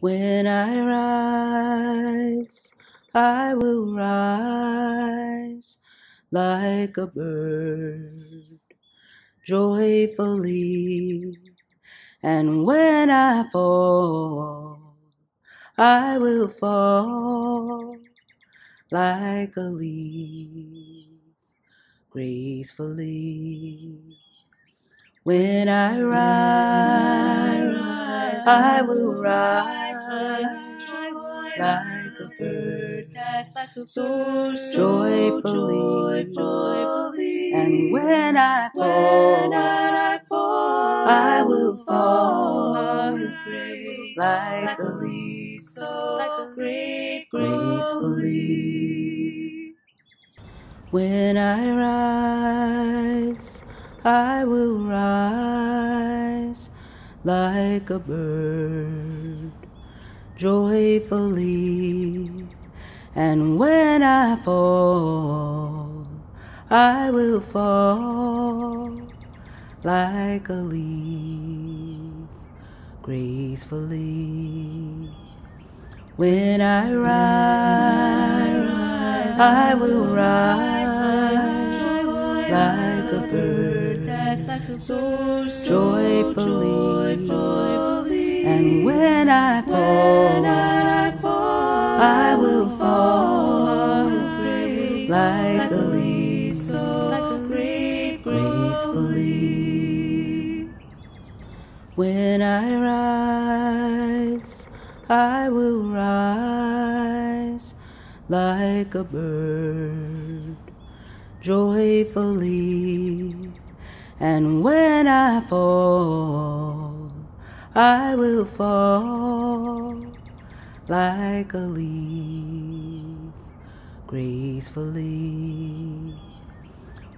When I rise, I will rise like a bird joyfully. And when I fall, I will fall like a leaf gracefully. When I rise, I will rise like a bird, that flew so joyfully. And when I fall, I will fall like a leaf, so gracefully. When I rise, I will rise like a bird joyfully. And when I fall, I will fall like a leaf gracefully. When I rise, I will rise like a bird so joyfully. And when I fall, I will fall like a leaf so gracefully. When I rise, I will rise like a bird joyfully. And when I fall, I will fall like a leaf gracefully.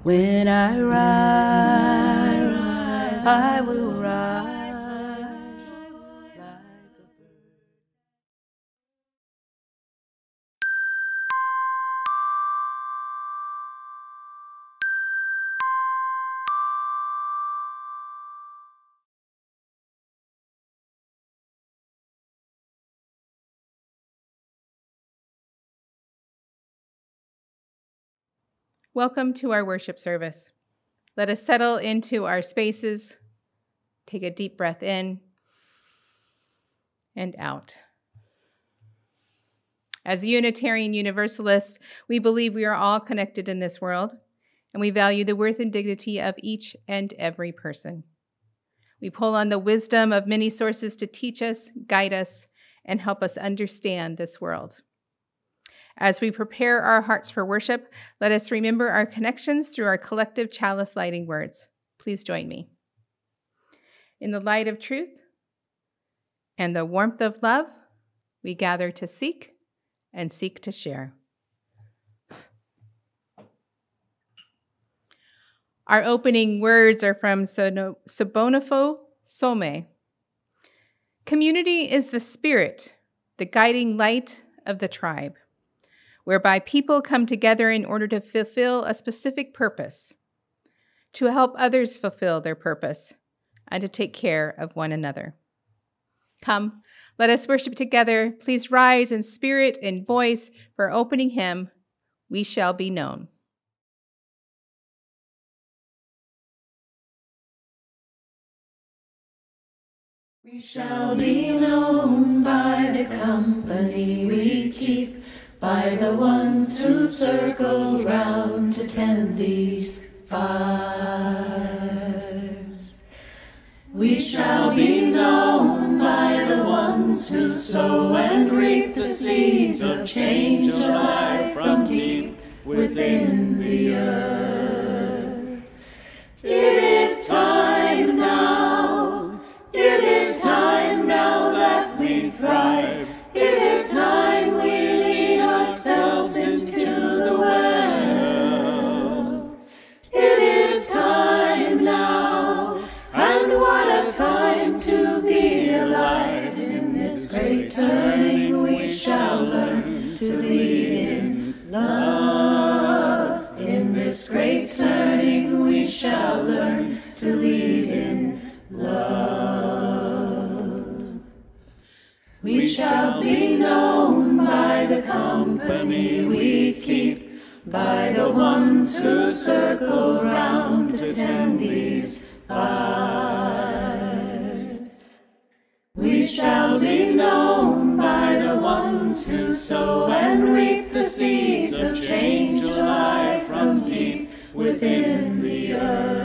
When I rise, I will rise Welcome to our worship service. Let us settle into our spaces. Take a deep breath in and out. As Unitarian Universalists, we believe we are all connected in this world, and we value the worth and dignity of each and every person. We pull on the wisdom of many sources to teach us, guide us, and help us understand this world. As we prepare our hearts for worship, let us remember our connections through our collective chalice lighting words. Please join me. In the light of truth and the warmth of love, we gather to seek and seek to share. Our opening words are from Sobonfu Some. Community is the spirit, the guiding light of the tribe whereby people come together in order to fulfill a specific purpose, to help others fulfill their purpose, and to take care of one another. Come, let us worship together. Please rise in spirit and voice for opening hymn, We Shall Be Known. We shall be known by the company we keep, by the ones who circle round to tend these fires. We shall be known by the ones who sow and reap the seeds of change alive from deep within the earth. Turning, we shall learn to lead in love. In this great turning, we shall learn to lead in love. We shall be known by the company we keep, by the ones who circle round to tend these fires. We shall be known ones who sow and reap the seeds of change alive from deep within the earth.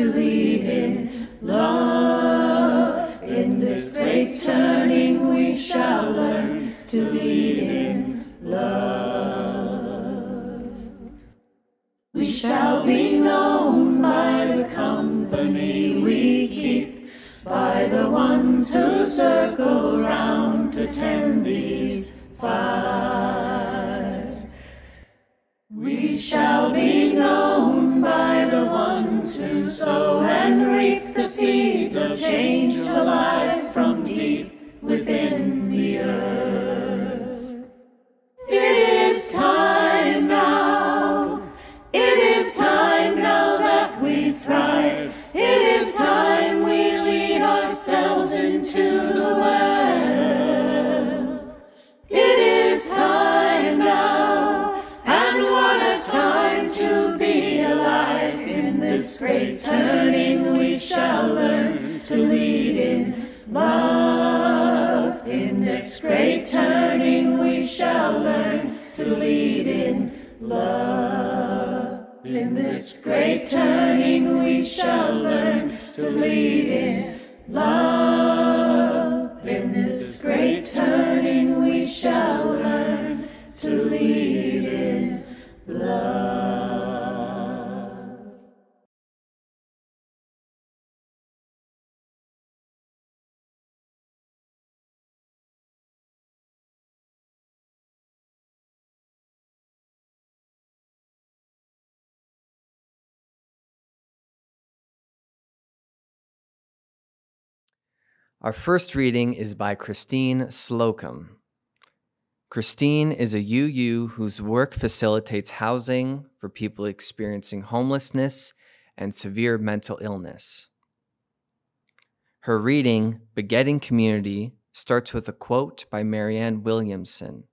To lead in love. In this great turning, we shall learn to lead in love. We shall be known by the company we keep, by the ones who circle round to tend these fires. We shall be known sow and reap the seeds of change alive from love. In this great turning, we shall learn to lead in love. In this great turning, we shall learn to lead in love. Our first reading is by Christine Slocum. Christine is a UU whose work facilitates housing for people experiencing homelessness and severe mental illness. Her reading, Begetting Community, starts with a quote by Marianne Williamson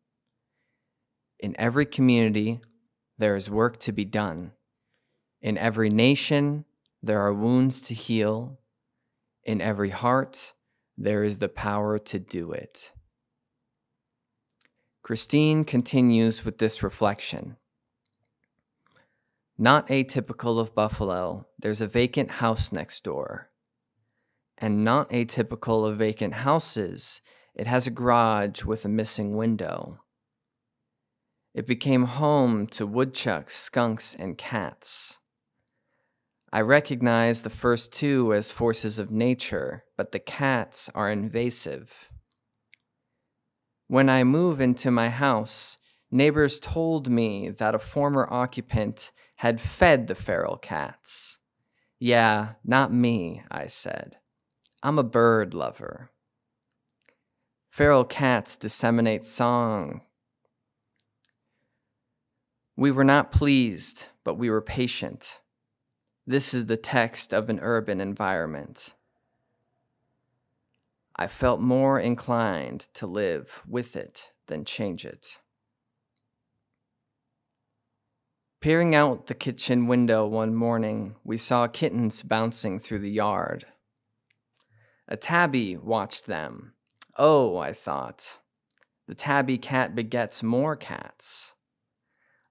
In every community, there is work to be done. In every nation, there are wounds to heal. In every heart, there is the power to do it. Christine continues with this reflection. Not atypical of Buffalo, there's a vacant house next door. And not atypical of vacant houses, it has a garage with a missing window. It became home to woodchucks, skunks, and cats. I recognize the first two as forces of nature, but the cats are invasive. When I move into my house, neighbors told me that a former occupant had fed the feral cats. Yeah, not me, I said. I'm a bird lover. Feral cats disseminate song. We were not pleased, but we were patient. This is the text of an urban environment. I felt more inclined to live with it than change it. Peering out the kitchen window one morning, we saw kittens bouncing through the yard. A tabby watched them. Oh, I thought, the tabby cat begets more cats.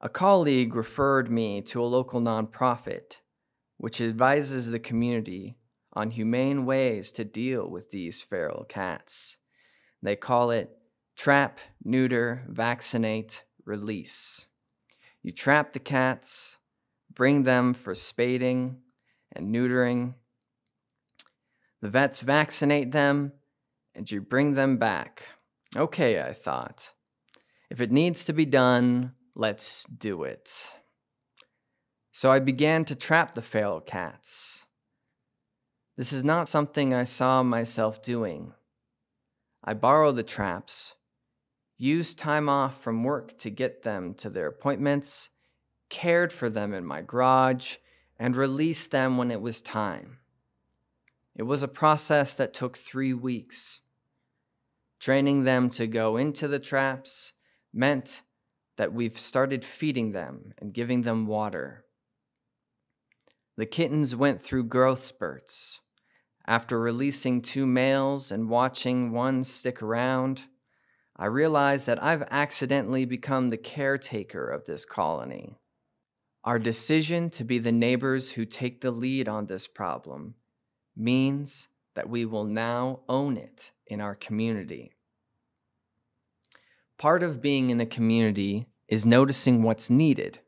A colleague referred me to a local nonprofit which advises the community on humane ways to deal with these feral cats. They call it trap, neuter, vaccinate, release. You trap the cats, bring them for spaying and neutering. The vets vaccinate them, and you bring them back. Okay, I thought. If it needs to be done, Let's do it. So I began to trap the feral cats. This is not something I saw myself doing. I borrowed the traps, used time off from work to get them to their appointments, cared for them in my garage, and released them when it was time. It was a process that took three weeks. Training them to go into the traps meant that we've started feeding them and giving them water. The kittens went through growth spurts. After releasing two males and watching one stick around, I realized that I've accidentally become the caretaker of this colony. Our decision to be the neighbors who take the lead on this problem means that we will now own it in our community. Part of being in a community is noticing what's needed.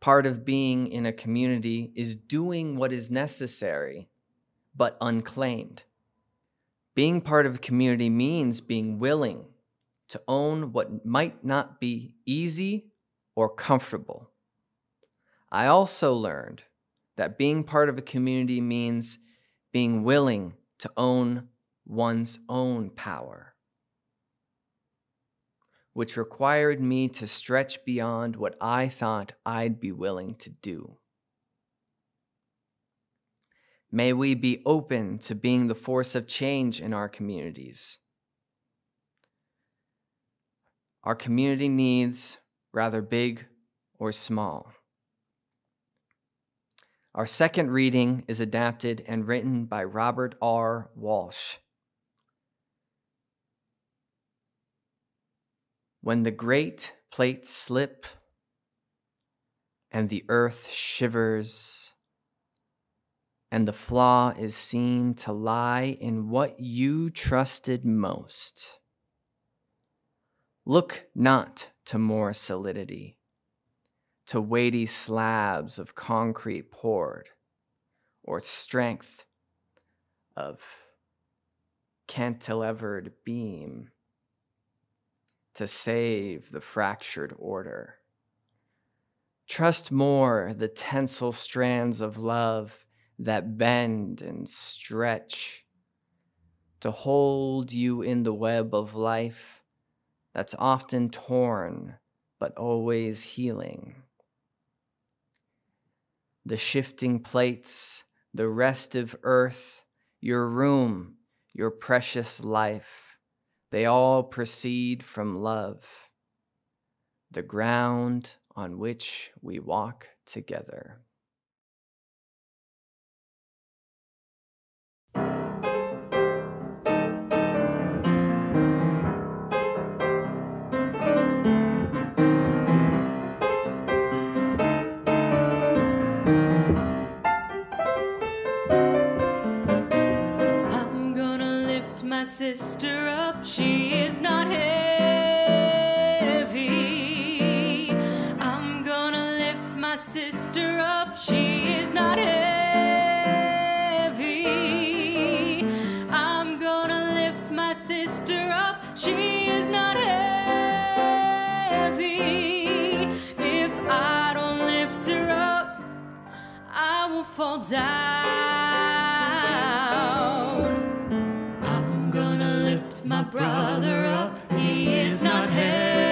Part of being in a community is doing what is necessary but unclaimed. Being part of a community means being willing to own what might not be easy or comfortable. I also learned that being part of a community means being willing to own one's own power, which required me to stretch beyond what I thought I'd be willing to do. May we be open to being the force of change in our communities. Our community needs, rather big or small. Our second reading is adapted and written by Robert R. Walsh. When the great plates slip and the earth shivers, and the flaw is seen to lie in what you trusted most. Look not to more solidity, to weighty slabs of concrete poured, or strength of cantilevered beam to save the fractured order. Trust more the tensile strands of love that bend and stretch to hold you in the web of life that's often torn but always healing. The shifting plates, the restive earth, your room, your precious life, they all proceed from love, the ground on which we walk together. Sister up, she is not heavy. I'm gonna lift my sister up, she is not heavy. I'm gonna lift my sister up, she is not heavy. If I don't lift her up, I will fall down. Brother up, he is not heavy.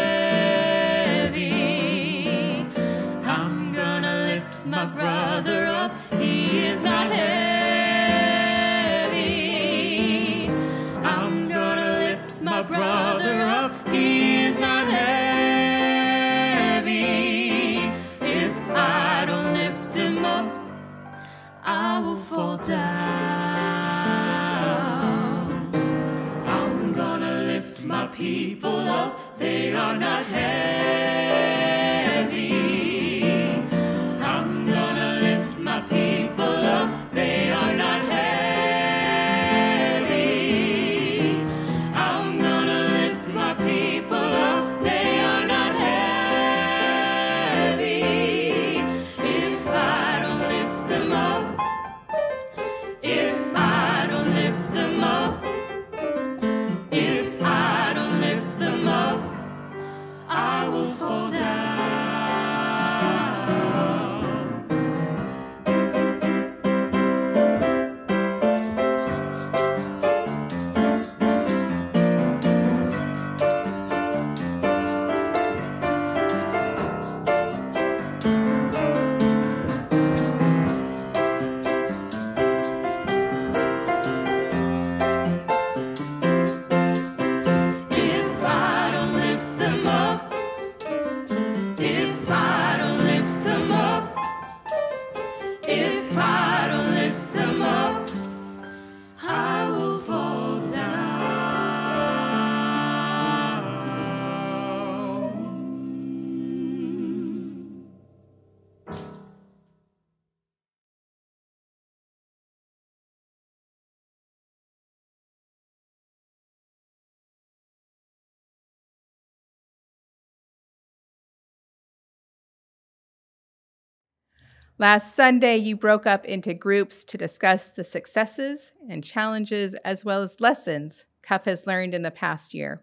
Last Sunday, you broke up into groups to discuss the successes and challenges, as well as lessons Cuff has learned in the past year.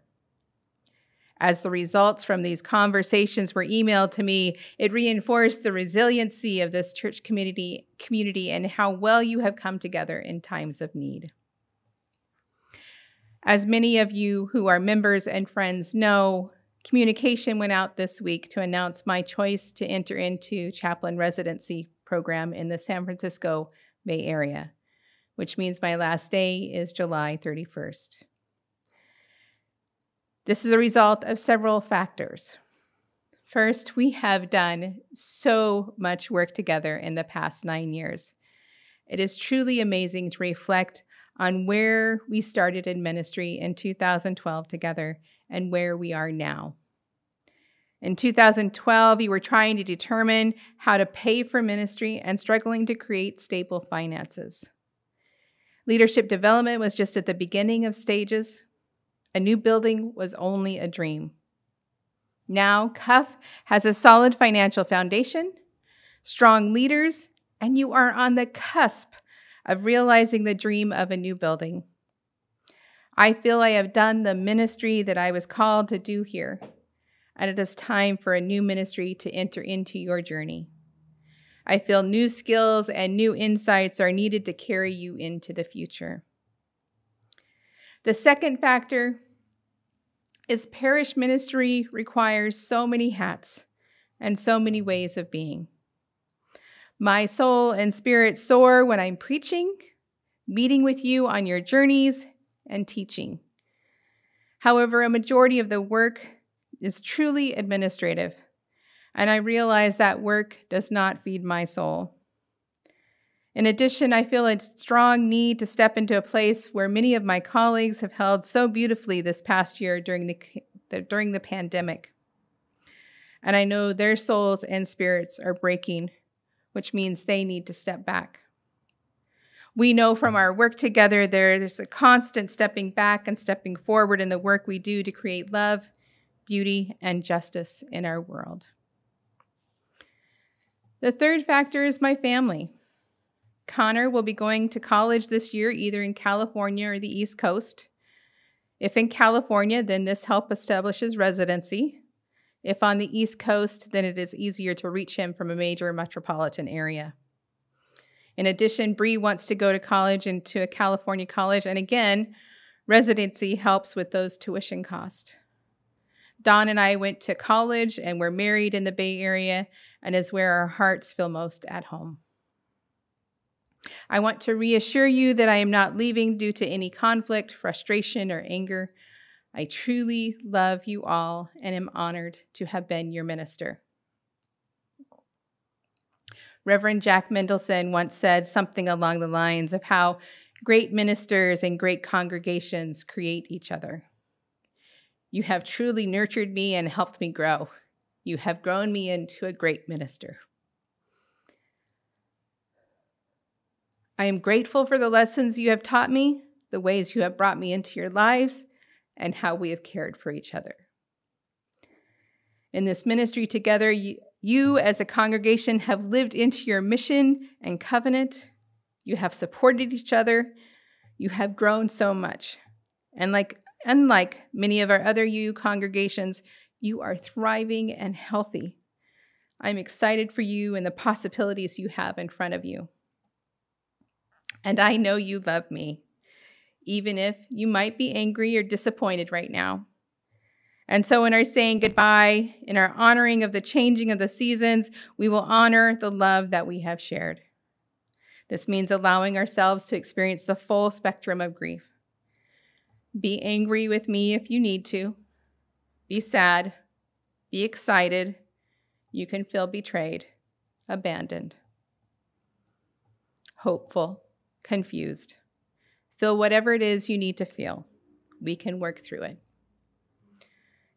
As the results from these conversations were emailed to me, it reinforced the resiliency of this church community, community and how well you have come together in times of need. As many of you who are members and friends know, communication went out this week to announce my choice to enter into chaplain residency program in the San Francisco Bay Area, which means my last day is July 31st. This is a result of several factors. First, we have done so much work together in the past nine years. It is truly amazing to reflect on where we started in ministry in 2012 together and where we are now. In 2012, you were trying to determine how to pay for ministry and struggling to create stable finances. Leadership development was just at the beginning of stages. A new building was only a dream. Now, Cuff has a solid financial foundation, strong leaders, and you are on the cusp of realizing the dream of a new building. I feel I have done the ministry that I was called to do here, and it is time for a new ministry to enter into your journey. I feel new skills and new insights are needed to carry you into the future. The second factor is parish ministry requires so many hats and so many ways of being. My soul and spirit soar when I'm preaching, meeting with you on your journeys, and teaching. However, a majority of the work is truly administrative, and I realize that work does not feed my soul. In addition, I feel a strong need to step into a place where many of my colleagues have held so beautifully this past year during the, the, during the pandemic. And I know their souls and spirits are breaking, which means they need to step back. We know from our work together there's a constant stepping back and stepping forward in the work we do to create love, beauty, and justice in our world. The third factor is my family. Connor will be going to college this year, either in California or the East Coast. If in California, then this help establishes residency. If on the East Coast, then it is easier to reach him from a major metropolitan area. In addition, Bree wants to go to college into a California college, and again, residency helps with those tuition costs. Don and I went to college and we're married in the Bay Area, and is where our hearts feel most at home. I want to reassure you that I am not leaving due to any conflict, frustration, or anger. I truly love you all and am honored to have been your minister. Reverend Jack Mendelsohn once said something along the lines of how great ministers and great congregations create each other. You have truly nurtured me and helped me grow. You have grown me into a great minister. I am grateful for the lessons you have taught me, the ways you have brought me into your lives, and how we have cared for each other. In this ministry together, you, you as a congregation have lived into your mission and covenant. You have supported each other. You have grown so much. And like unlike many of our other UU congregations, you are thriving and healthy. I'm excited for you and the possibilities you have in front of you. And I know you love me, even if you might be angry or disappointed right now. And so, in our saying goodbye, in our honoring of the changing of the seasons, we will honor the love that we have shared. This means allowing ourselves to experience the full spectrum of grief. Be angry with me if you need to. Be sad. Be excited. You can feel betrayed, abandoned, hopeful, confused. Feel whatever it is you need to feel. We can work through it.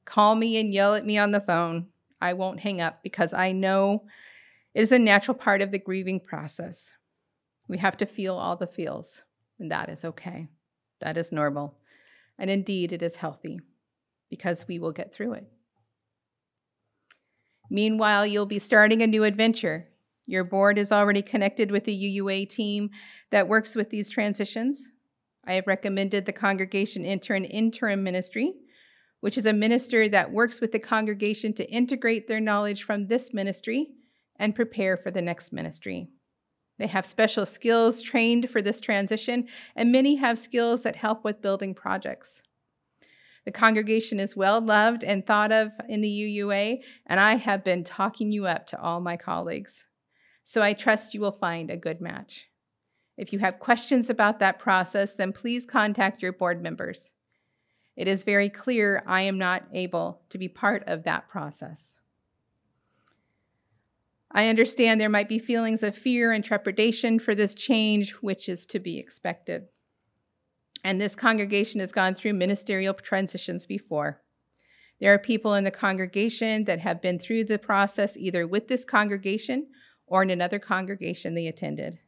Call me and yell at me on the phone. I won't hang up because I know it is a natural part of the grieving process. We have to feel all the feels, and that is okay. That is normal. And indeed, it is healthy because we will get through it. Meanwhile, you'll be starting a new adventure. Your board is already connected with the UUA team that works with these transitions. I have recommended the congregation enter an interim ministry, which is a minister that works with the congregation to integrate their knowledge from this ministry and prepare for the next ministry. They have special skills trained for this transition, and many have skills that help with building projects. The congregation is well loved and thought of in the UUA, and I have been talking you up to all my colleagues. So I trust you will find a good match. If you have questions about that process, then please contact your board members. It is very clear I am not able to be part of that process. I understand there might be feelings of fear and trepidation for this change, which is to be expected. And this congregation has gone through ministerial transitions before. There are people in the congregation that have been through the process either with this congregation or in another congregation they attended.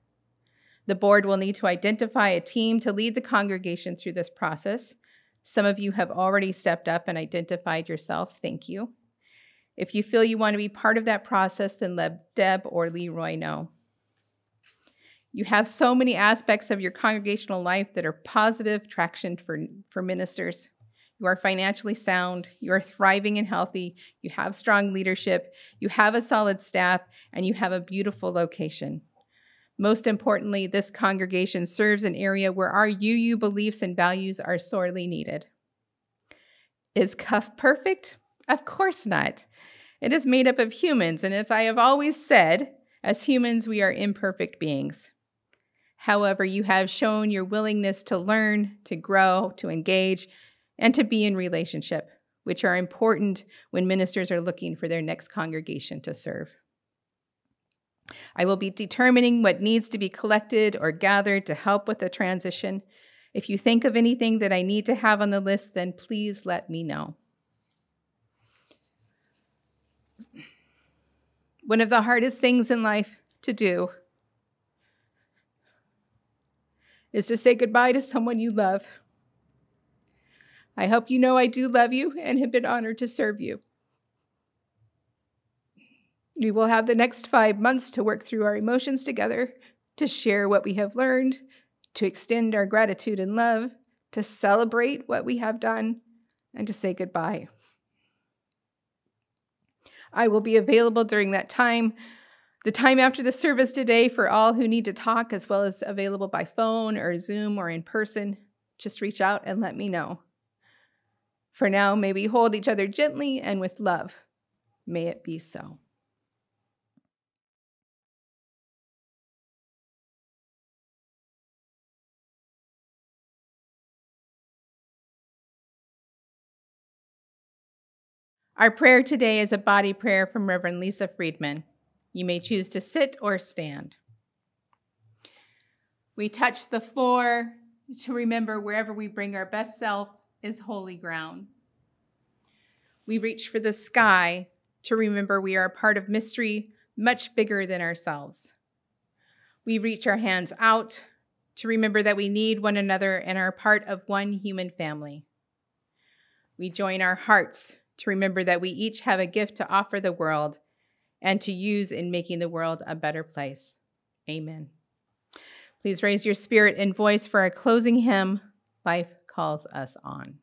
The board will need to identify a team to lead the congregation through this process. Some of you have already stepped up and identified yourself. Thank you. If you feel you want to be part of that process, then let Deb or Leroy know. You have so many aspects of your congregational life that are positive traction for, for ministers. You are financially sound, you are thriving and healthy, you have strong leadership, you have a solid staff, and you have a beautiful location. Most importantly, this congregation serves an area where our UU beliefs and values are sorely needed. Is Cuff perfect? Of course not. It is made up of humans, and as I have always said, as humans, we are imperfect beings. However, you have shown your willingness to learn, to grow, to engage, and to be in relationship, which are important when ministers are looking for their next congregation to serve. I will be determining what needs to be collected or gathered to help with the transition. If you think of anything that I need to have on the list, then please let me know. One of the hardest things in life to do is to say goodbye to someone you love. I hope you know I do love you and have been honored to serve you. We will have the next five months to work through our emotions together, to share what we have learned, to extend our gratitude and love, to celebrate what we have done, and to say goodbye. I will be available during that time, the time after the service today, for all who need to talk, as well as available by phone or Zoom or in person. Just reach out and let me know. For now, may we hold each other gently and with love. May it be so. Our prayer today is a body prayer from Reverend Lisa Friedman. You may choose to sit or stand. We touch the floor to remember wherever we bring our best self is holy ground. We reach for the sky to remember we are a part of mystery much bigger than ourselves. We reach our hands out to remember that we need one another and are part of one human family. We join our hearts to remember that we each have a gift to offer the world and to use in making the world a better place. Amen. Please raise your spirit and voice for our closing hymn, Life Calls Us On.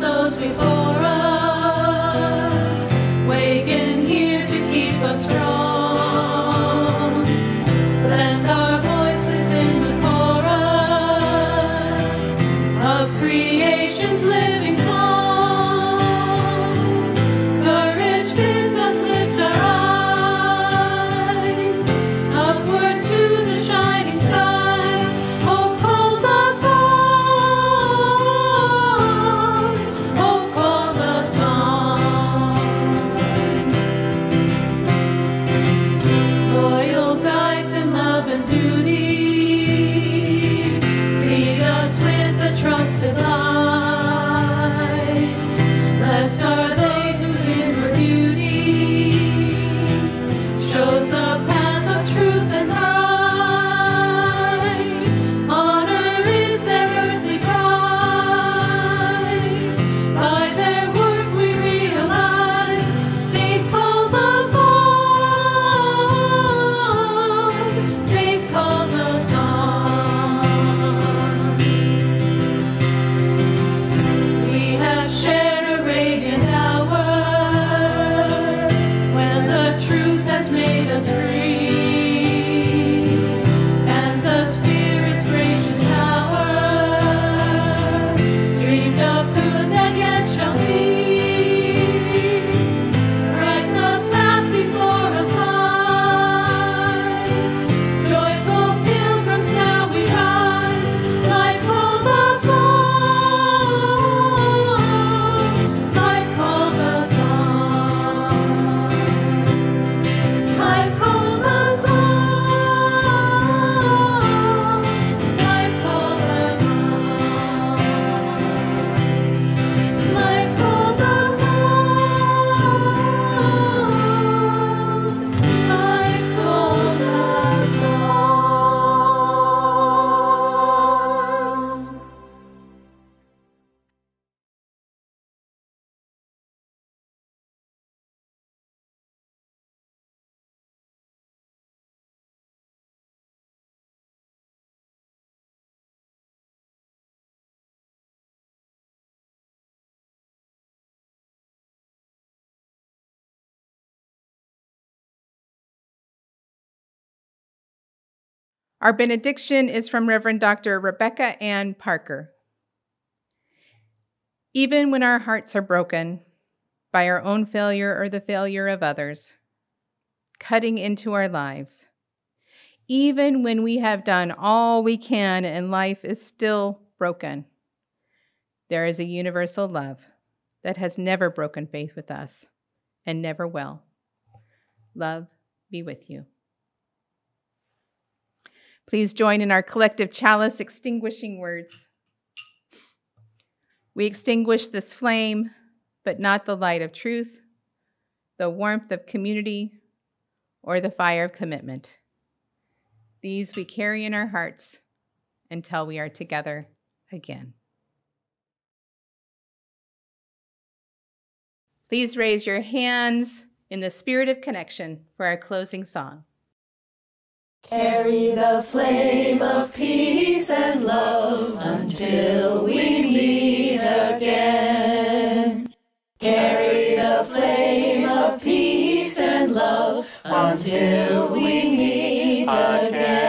Those before Our benediction is from Reverend Dr. Rebecca Ann Parker. Even when our hearts are broken by our own failure or the failure of others, cutting into our lives, even when we have done all we can and life is still broken, there is a universal love that has never broken faith with us and never will. Love be with you. Please join in our collective chalice extinguishing words. We extinguish this flame, but not the light of truth, the warmth of community, or the fire of commitment. These we carry in our hearts until we are together again. Please raise your hands in the spirit of connection for our closing song. Carry the flame of peace and love until we meet again. Carry the flame of peace and love until we meet again.